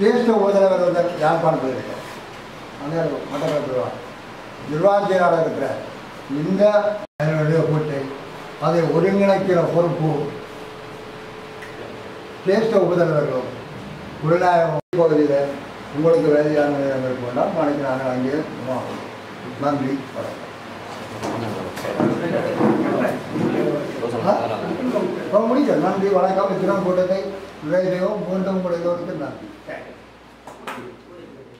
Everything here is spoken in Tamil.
தேசிய உபதலைவர் வந்து யாழ்ப்பாணம் இருக்க அந்த மட்டக்களப்பு நிர்வாக செயலாளர் இருக்கிற இந்த அதனுடைய கூட்டை அதை ஒருங்கிணைக்கிற பொறுப்பு தேசிய உபதலைவர்களும் குருநாயகம் பகுதியில் உங்களுக்கு வேலையான நேரங்கள் கொண்டால் நாளைக்கு நாங்கள் அங்கே நன்றி வணக்கம். முடிக்க நன்றி வணக்கம். இத்திரம் கூட்டத்தை விரைவிலும் மீண்டும் உங்களை நன்றி.